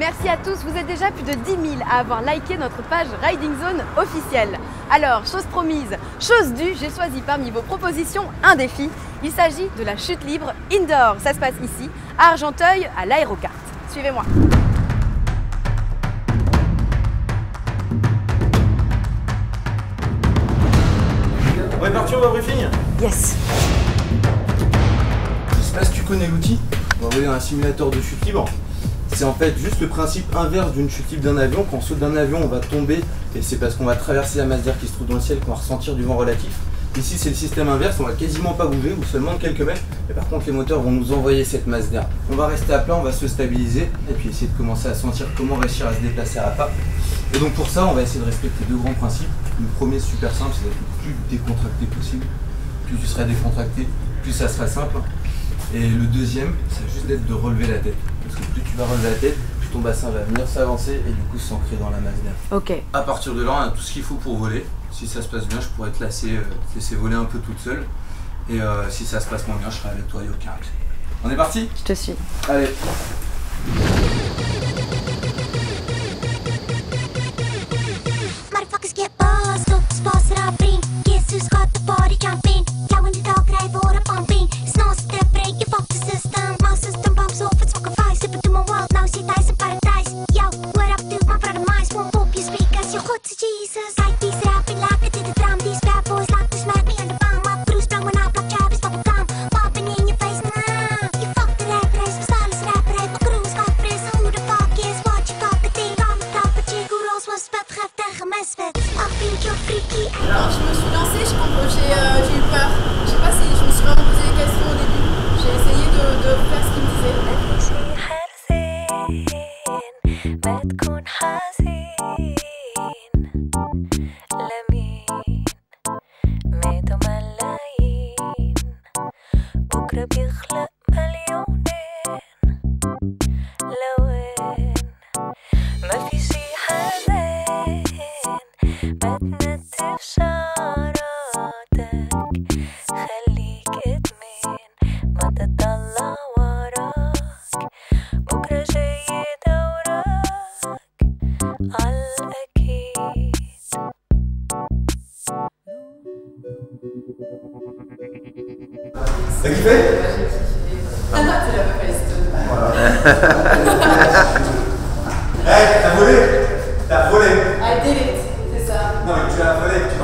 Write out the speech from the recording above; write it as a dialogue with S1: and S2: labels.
S1: Merci à tous, vous êtes déjà plus de 10 000 à avoir liké notre page Riding Zone officielle. Alors, chose promise, chose due, j'ai choisi parmi vos propositions un défi. Il s'agit de la chute libre indoor. Ça se passe ici, à Argenteuil, à l'aérocarte. Suivez-moi.
S2: On est parti, on va briefing
S1: Yes
S2: Je sais pas si tu connais l'outil. On va voir un simulateur de chute libre. C'est en fait juste le principe inverse d'une chute libre d'un avion. Quand on saute d'un avion, on va tomber et c'est parce qu'on va traverser la masse d'air qui se trouve dans le ciel qu'on va ressentir du vent relatif. Ici, c'est le système inverse, on va quasiment pas bouger ou seulement de quelques mètres. Et par contre, les moteurs vont nous envoyer cette masse d'air. On va rester à plat, on va se stabiliser et puis essayer de commencer à sentir comment réussir à se déplacer à pas. Et donc pour ça, on va essayer de respecter deux grands principes. Le premier, super simple, c'est d'être le plus décontracté possible. Plus tu seras décontracté, plus ça sera simple. Et le deuxième, c'est juste d'être de relever la tête. Parce que plus tu vas relever la tête, plus ton bassin va venir s'avancer et du coup s'ancrer dans la masse d'air.
S1: Ok.
S2: À partir de là, on a tout ce qu'il faut pour voler. Si ça se passe bien, je pourrais te laisser, euh, te laisser voler un peu toute seule. Et euh, si ça se passe moins bien, je serai avec toi, il n'y a aucun. On est parti?
S1: Je te suis.
S2: Allez
S3: Slip into my world, now see dice in paradise Yo, what up dude, my brother minds Won't pop your speakers, jag skjuter Jesus Like these rapping, like
S4: بكرة بيخلق مليونين. لوين ما في شي حزين ما تنتف شعراتك. خليك ادمن ما تطلع وراك. بكرة جاي دورك عالأكيد
S2: T'as kiffé?
S5: Ah non, tu l'avais pas
S2: Hey, t'as volé. T'as volé.
S5: I did it, c'est ça.
S2: Non mais tu as volé, tu